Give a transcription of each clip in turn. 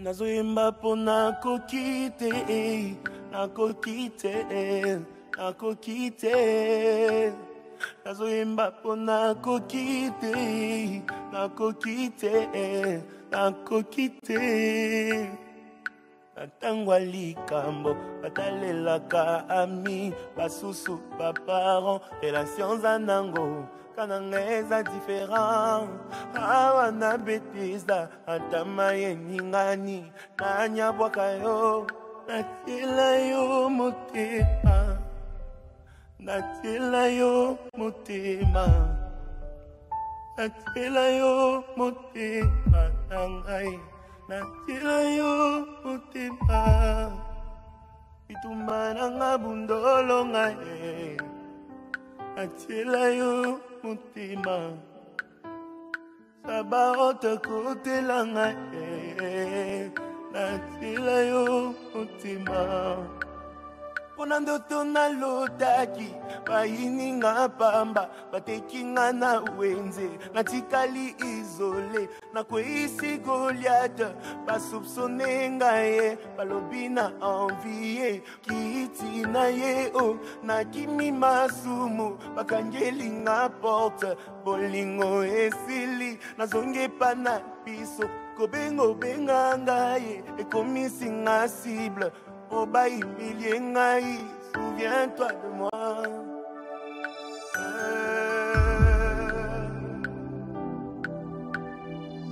nazoyemba mpo nakoki te nakoki te nakoki te. Nazoyemba mpo nakoki te nakoki te nakoki te. Na ntango ya likambo batalelaka ami basusu baparent relation za nango kananga eza diferent awa na betesda atama yeningani nanyabwaka yo natiela yo motema natiela yo motema natiela yo motema na ngai natiela yo motema bitumba nanga bundolo ngai natiela yo motema sabaote kotela ngai natiela yo motema mpona ndoto nalotaki bayininga pamba batekinga na wenze natikali izole nakweyisi goliate basupsone ngai balobi na envie kiti na ye o nakimi masumu bakangelinga porte bolingo esili nazongi epa na biso kobenga obenga ngai ekomisinga cible Oh, bah, souviens-toi de moi. Euh...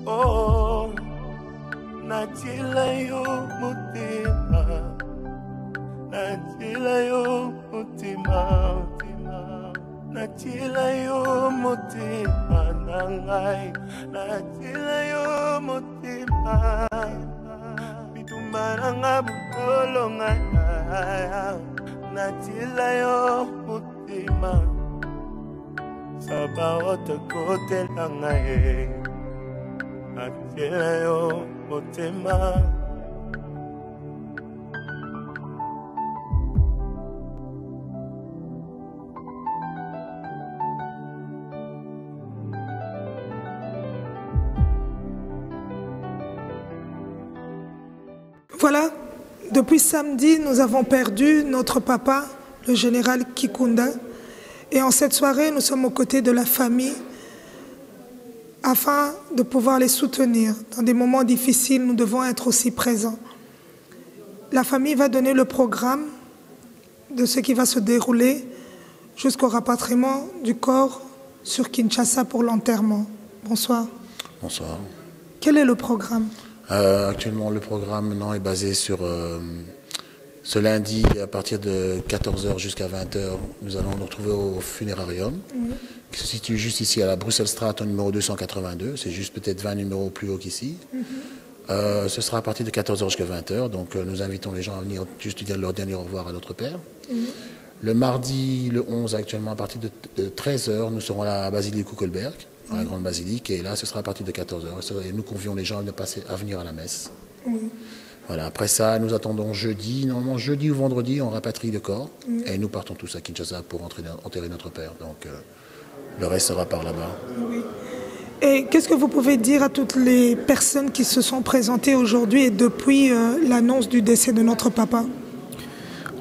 Oh, natiela yo motema, natiela yo motema. natiela yo motema na ngai natiela yo motema natiela yo motema sabaote kotela ngai natiela yo motema Voilà, depuis samedi, nous avons perdu notre papa, le général Kikunda. Et en cette soirée, nous sommes aux côtés de la famille afin de pouvoir les soutenir. Dans des moments difficiles, nous devons être aussi présents. La famille va donner le programme de ce qui va se dérouler jusqu'au rapatriement du corps sur Kinshasa pour l'enterrement. Bonsoir. Bonsoir. Quel est le programme? Euh, Actuellement, le programme maintenant est basé sur euh, ce lundi à partir de 14h jusqu'à 20h. Nous allons nous retrouver au funérarium Oui. qui se situe juste ici à la Bruxelles Strat au numéro 282. C'est juste peut-être 20 numéros plus haut qu'ici. Euh, ce sera à partir de 14h jusqu'à 20h. Donc euh, nous invitons les gens à venir juste dire leur dernier au revoir à notre père. Le mardi, le 11, actuellement, à partir de, 13h, nous serons à la basilique Kuckelberg, à la grande basilique, et là, ce sera à partir de 14h. Et nous convions les gens à, ne passer, à venir à la messe. Voilà, après ça, nous attendons jeudi. Normalement, jeudi ou vendredi, on rapatrie le corps, et nous partons tous à Kinshasa pour enterrer, enterrer notre père. Donc, euh, le reste sera par là-bas. Et qu'est-ce que vous pouvez dire à toutes les personnes qui se sont présentées aujourd'hui et depuis euh, l'annonce du décès de notre papa?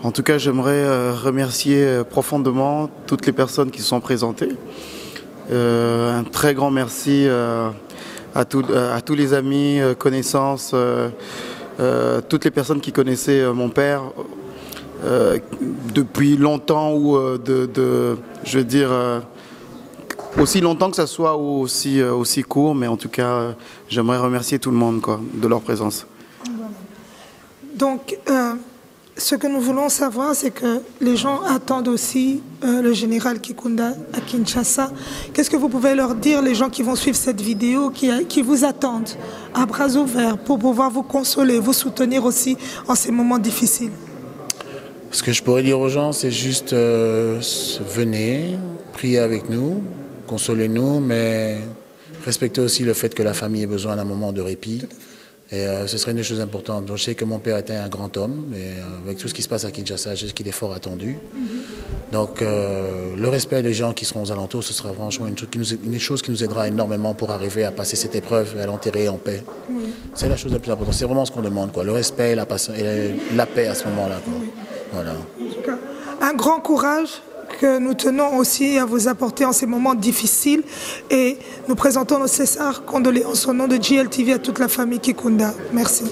En tout cas, j'aimerais euh, remercier profondément toutes les personnes qui se sont présentées. Euh, un très grand merci euh, à, euh, à tous les amis, connaissances, toutes les personnes qui connaissaient mon père depuis longtemps ou de, je veux dire, aussi longtemps que ça soit ou aussi, aussi court, mais en tout cas, j'aimerais remercier tout le monde quoi, de leur présence. Donc, euh, ce que nous voulons savoir, c'est que les gens attendent aussi euh, le général Kikunda à Kinshasa. Qu'est-ce que vous pouvez leur dire, les gens qui vont suivre cette vidéo, qui, vous attendent à bras ouverts pour pouvoir vous consoler, vous soutenir aussi en ces moments difficiles? Ce que je pourrais dire aux gens, c'est juste euh, venez, priez avec nous, consolez-nous, mais respectez aussi le fait que la famille ait besoin d'un moment de répit. Et euh, ce serait une des choses importantes. Donc, je sais que mon père était un grand homme, et euh, avec tout ce qui se passe à Kinshasa, je sais qu'il est fort attendu. Donc, euh, le respect des gens qui seront aux alentours, ce sera franchement une chose, qui nous, une chose qui nous aidera énormément pour arriver à passer cette épreuve et à l'enterrer en paix. C'est la chose la plus importante. C'est vraiment ce qu'on demande, quoi. Le respect et la, passe- et la paix à ce moment-là. Voilà. En tout cas, un grand courage que nous tenons aussi à vous apporter en ces moments difficiles. Et nous présentons nos César condoléances au nom de GLTV à toute la famille Kikunda. Merci.